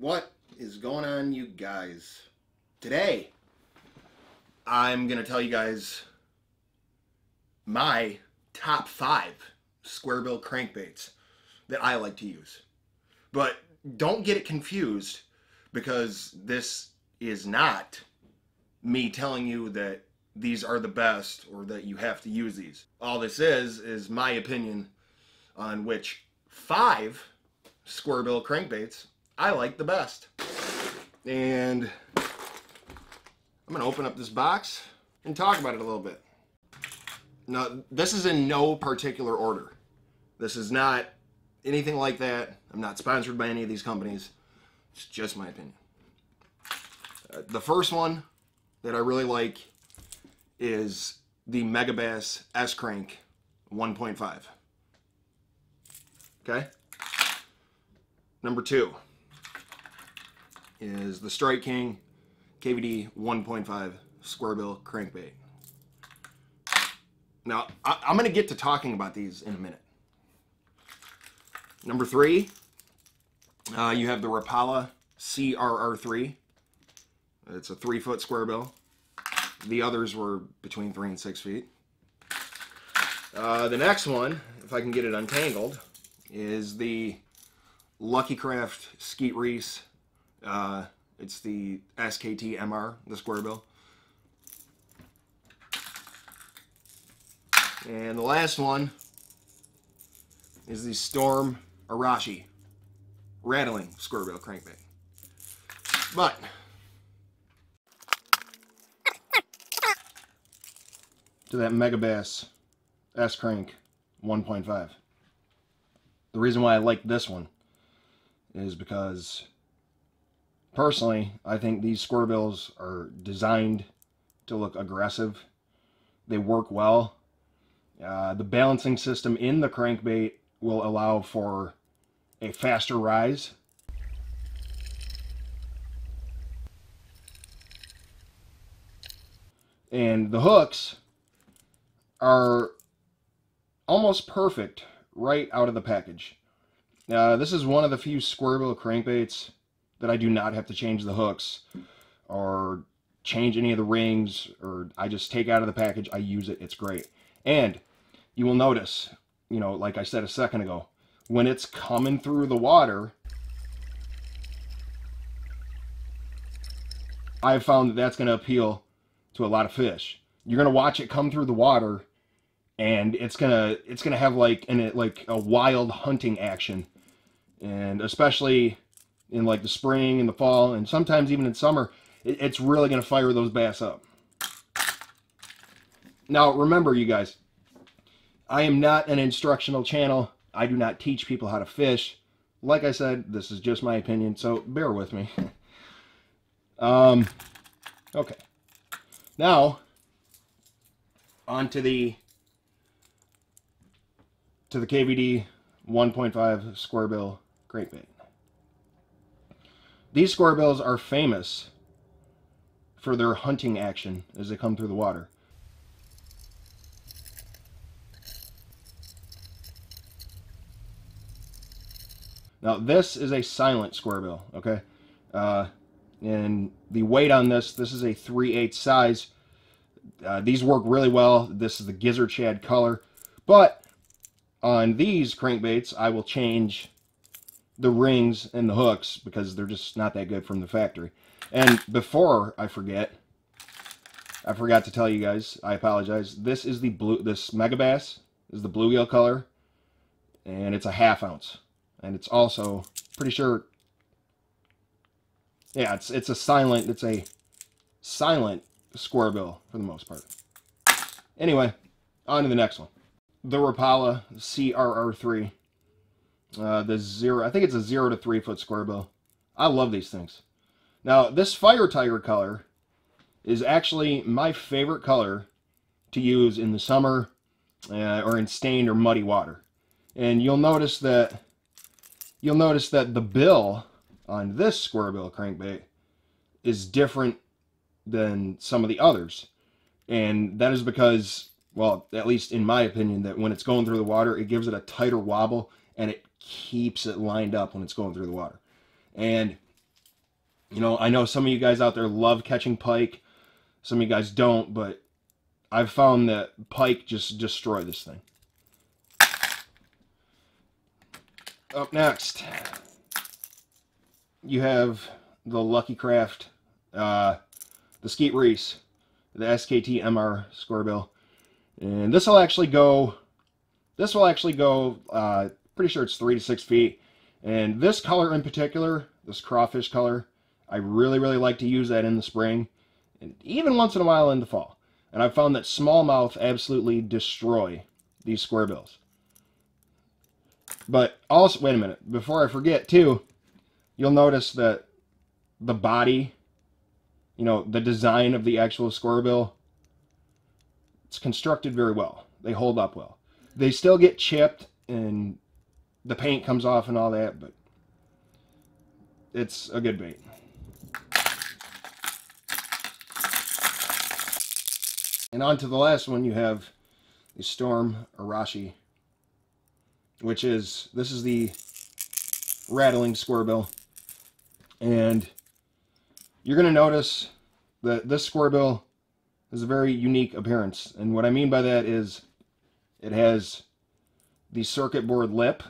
What is going on, you guys? Today, I'm going to tell you guys my top five square bill crankbaits that I like to use. But don't get it confused because this is not me telling you that these are the best or that you have to use these. All this is, is my opinion on which five square bill crankbaits I like the best. And I'm gonna open up this box and talk about it a little bit. Now, this is in no particular order. This is not anything like that. I'm not sponsored by any of these companies. It's just my opinion. Uh, the first one that I really like is the Megabass S Crank 1.5. Okay? Number two is the Strike King KVD 1.5 square bill crankbait. Now, I, am going to get to talking about these in a minute. Number three, uh, you have the Rapala CRR3. It's a three foot square bill. The others were between three and six feet. Uh, the next one, if I can get it untangled, is the Lucky Craft Skeet Reese. Uh, it's the SKT MR, the square bill. And the last one is the Storm Arashi rattling square bill crankbait. But to that Megabass S crank 1.5. The reason why I like this one is because personally I think these square bills are designed to look aggressive. They work well. Uh, the balancing system in the crankbait will allow for a faster rise. And the hooks are almost perfect right out of the package. Now, this is one of the few square bill crankbaits that I do not have to change the hooks or change any of the rings or I just take out of the package, I use it, it's great. And you will notice, you know, like I said a second ago, when it's coming through the water, I've found that that's going to appeal to a lot of fish. You're going to watch it come through the water and it's going to it's going to have like an it like a wild hunting action. And especially in like the spring and the fall and sometimes even in summer, it, it's really going to fire those bass up. Now, remember you guys, I am not an instructional channel. I do not teach people how to fish. Like I said, this is just my opinion, so bear with me. um, okay. Now, on to the to the KVD 1.5 square bill crankbait. These square bills are famous for their hunting action as they come through the water. Now this is a silent square bill, okay? Uh, and the weight on this, this is a 3 8 size. Uh, these work really well. This is the gizzard shad color. But on these crankbaits, I will change the rings and the hooks because they're just not that good from the factory. And before I forget, I forgot to tell you guys, I apologize. This is the blue, this Megabass is the bluegill color, and it's a half ounce and it's also pretty sure yeah it's it's a silent it's a silent square bill for the most part anyway on to the next one the rapala crr3 uh, the zero i think it's a zero to three foot square bill i love these things. Now this fire tiger color is actually my favorite color to use in the summer uh, or in stained or muddy water. And you'll notice that you'll notice that the bill on this square bill crankbait is different than some of the others. And that is because, well, at least in my opinion, that when it's going through the water, it gives it a tighter wobble and it keeps it lined up when it's going through the water. And You know, I know some of you guys out there love catching pike. Some of you guys don't, but I've found that pike just destroy this thing. Up next, you have the Lucky Craft, uh, the Skeet Reese, the SKT MR Squarebill. And this will actually go, this will actually go, uh, pretty sure it's three to six feet. And this color in particular, this crawfish color, I really, really like to use that in the spring and even once in a while in the fall. And I've found that smallmouth absolutely destroy these square bills. But also, wait a minute, before I forget too, you'll notice that the body, you know, the design of the actual square bill, it's constructed very well. They hold up well. They still get chipped and the paint comes off and all that, but it's a good bait. And on to the last one, you have the Storm Arashi, which is, this is the rattling square bill. And you're going to notice that this square bill has a very unique appearance. And what I mean by that is it has the circuit board lip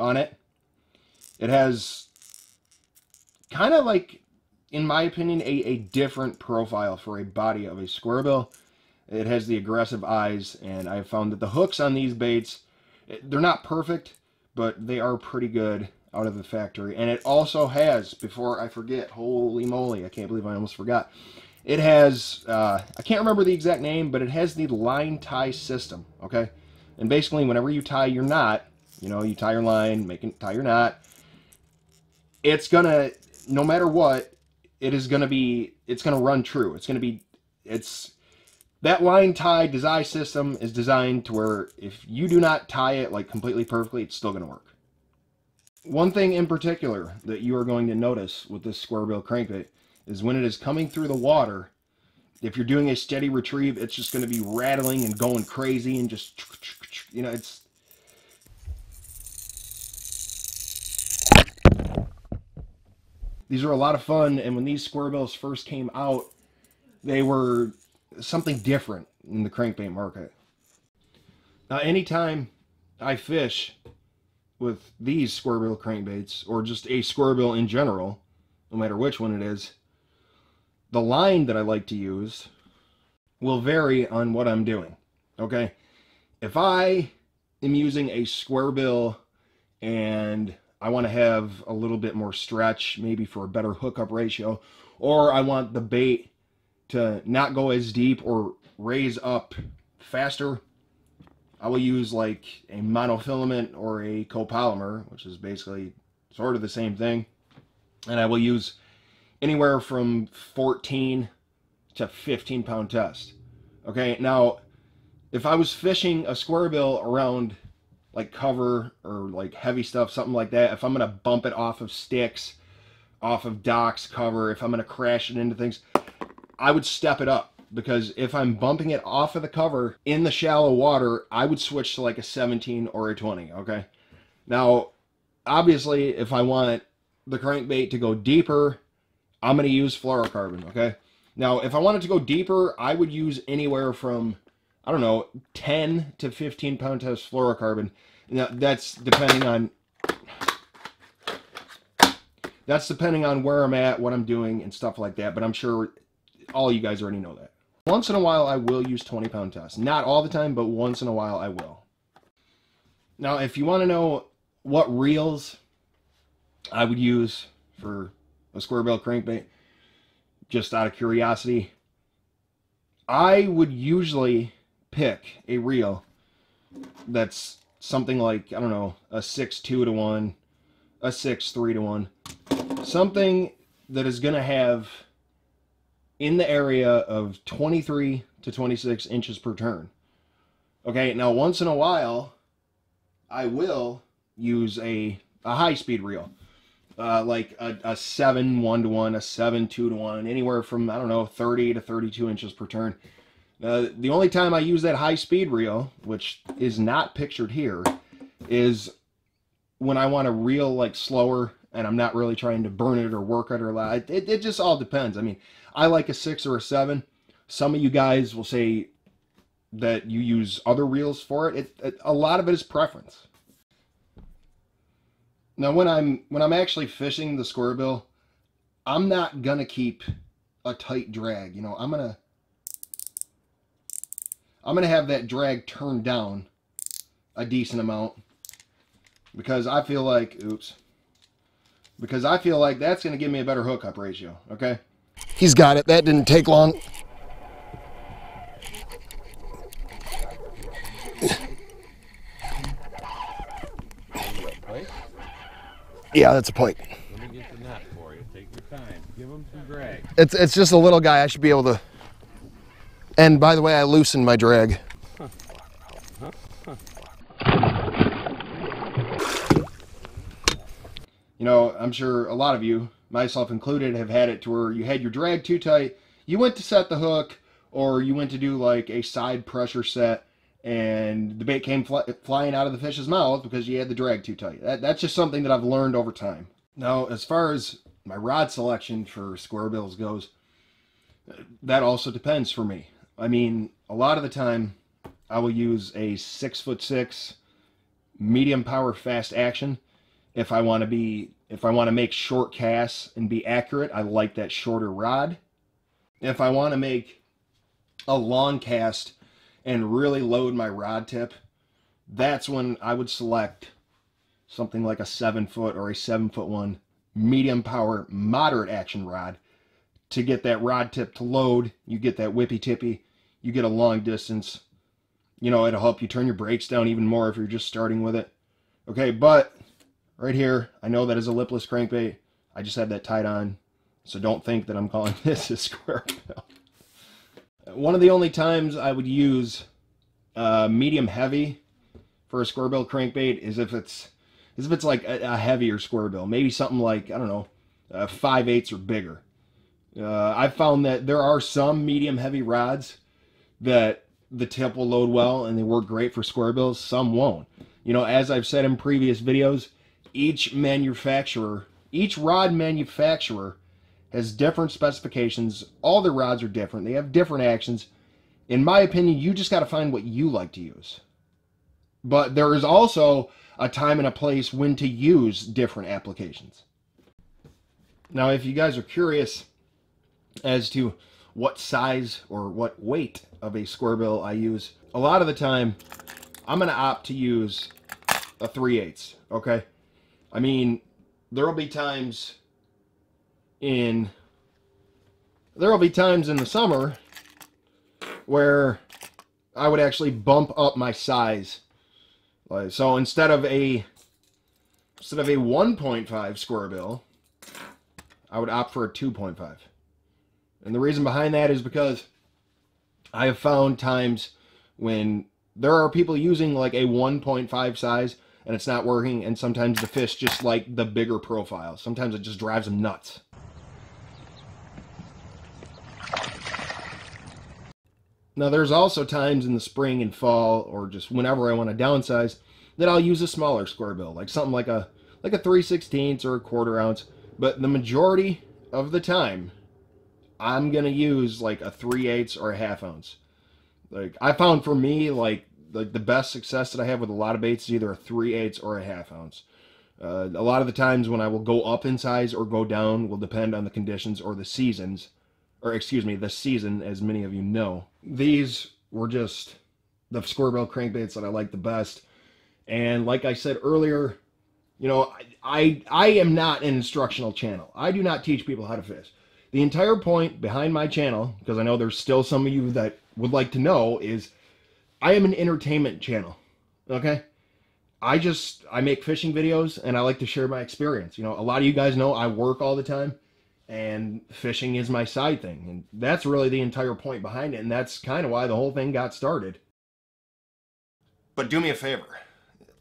on it. It has kind of like, in my opinion, a, a different profile for a body of a square bill. It has the aggressive eyes, and I've found that the hooks on these baits, they're not perfect, but they are pretty good out of the factory. And it also has, before I forget, holy moly, I can't believe I almost forgot. It has, uh, I can't remember the exact name, but it has the line tie system, okay? And basically, whenever you tie your knot, you know, you tie your line, make it, tie your knot, it's gonna, no matter what, it is gonna be, it's gonna run true. It's gonna be, it's, that line tie design system is designed to where if you do not tie it like completely perfectly, it's still to work. One thing in particular that you are going to notice with this square bill crankbait is when it is coming through the water, if you're doing a steady retrieve, it's just going to be rattling and going crazy and just, you know, it's, these are a lot of fun. And when these square bills first came out, they were something different in the crankbait market. Now, anytime I fish with these square bill crankbaits, or just a square bill in general, no matter which one it is, the line that I like to use will vary on what I'm doing. Okay? If I am using a square bill and I want to have a little bit more stretch, maybe for a better hookup ratio, or I want the bait to not go as deep or raise up faster, I will use like a monofilament or a copolymer, which is basically sort of the same thing. And I will use anywhere from 14 to 15 pound test. Okay, now if I was fishing a square bill around like cover or like heavy stuff, something like that, if I'm going to bump it off of sticks, off of docks cover, if I'm going to crash it into things, I would step it up because if I'm bumping it off of the cover in the shallow water, I would switch to like a 17 or a 20, okay? Now, obviously, if I want the crankbait to go deeper, I'm going to use fluorocarbon, okay? Now, if I wanted to go deeper, I would use anywhere from, I don't know, 10 to 15 pound test fluorocarbon. Now, that's depending on that's depending on where I'm at, what I'm doing, and stuff like that. But I'm sure all you guys already know that. Once in a while, I will use 20 pound test. Not all the time, but once in a while, I will. Now, if you want to know what reels I would use for a square bill crankbait, just out of curiosity, I would usually pick a reel that's something like, I don't know, a 6 2 to 1, a 6 3 to 1. Something that is going to have in the area of 23 to 26 inches per turn. Okay, now once in a while, I will use a, a high speed reel. Uh, like a, a 7 1 to 1, a 7 2 to 1, anywhere from, I don't know, 30 to 32 inches per turn. The only time I use that high speed reel, which is not pictured here, is when I want to reel like slower and I'm not really trying to burn it or work it or it, it, it just all depends. I mean, I like a six or a seven. Some of you guys will say that you use other reels for it. it, it a lot of it is preference. Now, when I'm when I'm actually fishing the square bill, I'm not gonna keep a tight drag. You know, I'm gonna I'm gonna have that drag turned down a decent amount because I feel like oops because I feel like that's gonna give me a better hookup ratio. Okay. He's got it. That didn't take long. Yeah, that's a point. Let me get the net for you. Take your time. Give him some drag. It's it's just a little guy. I should be able to. And by the way, I loosened my drag. You know, I'm sure a lot of you, myself included, have had it to where you had your drag too tight. You went to set the hook, or you went to do like a side pressure set, and the bait came fly, flying out of the fish's mouth because you had the drag too tight. That, that's just something that I've learned over time. Now, as far as my rod selection for square bills goes, that also depends for me. I mean, a lot of the time, I will use a six foot six medium power fast action if I want to be if I want to make short casts and be accurate. I like that shorter rod. If I want to make a long cast and really load my rod tip, that's when I would select something like a seven foot or a seven foot one medium power moderate action rod to get that rod tip to load. You get that whippy tippy, you get a long distance. You know, it'll help you turn your brakes down even more if you're just starting with it. Okay, but right here, I know that is a lipless crankbait. I just had that tied on, so don't think that I'm calling this a square bill. One of the only times I would use uh, medium heavy for a square bill crankbait is if it's is if it's like a, a heavier square bill, maybe something like I don't know, uh, five eighths or bigger. Uh, I've found that there are some medium heavy rods that the tip will load well and they work great for square bills. Some won't. You know, as I've said in previous videos, each manufacturer, each rod manufacturer has different specifications. All the rods are different. They have different actions. In my opinion, you just got to find what you like to use. But there is also a time and a place when to use different applications. Now, if you guys are curious as to what size or what weight of a square bill I use, a lot of the time I'm going to opt to use a 3 8 okay? I mean, there will be times in there will be times in the summer where I would actually bump up my size. So instead of a instead of a 1.5 square bill, I would opt for a 2.5. And the reason behind that is because I have found times when there are people using like a 1.5 size and it's not working and sometimes the fish just like the bigger profile. Sometimes it just drives them nuts. Now there's also times in the spring and fall or just whenever I want to downsize that I'll use a smaller square bill, like something like a like a 3 16 or a quarter ounce. But the majority of the time, I'm gonna use like a 3 8 or a half ounce. Like I found for me, like like the best success that I have with a lot of baits is either a 3 8 or a half ounce. Uh, a lot of the times when I will go up in size or go down will depend on the conditions or the seasons or excuse me, the season, as many of you know. These were just the square bill crankbaits that I like the best. And like I said earlier, you know, I, I, I am not an instructional channel. I do not teach people how to fish. The entire point behind my channel, because I know there's still some of you that would like to know, is I am an entertainment channel. Okay? I just I make fishing videos and I like to share my experience. You know, a lot of you guys know I work all the time and fishing is my side thing. And that's really the entire point behind it. And that's kind of why the whole thing got started. But do me a favor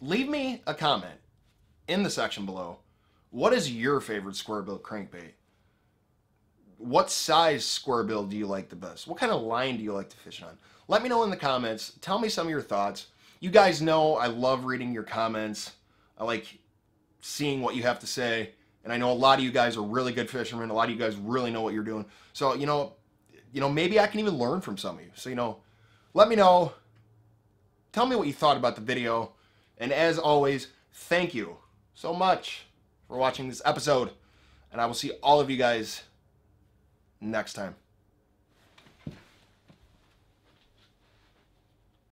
leave me a comment in the section below. What is your favorite square bill crankbait? What size square bill do you like the best? What kind of line do you like to fish on? Let me know in the comments. Tell me some of your thoughts. You guys know I love reading your comments. I like seeing what you have to say And I know a lot of you guys are really good fishermen. A lot of you guys really know what you're doing. So, you know, you know, maybe I can even learn from some of you. So, you know, let me know. Tell me what you thought about the video. And as always, thank you so much for watching this episode. And I will see all of you guys next time.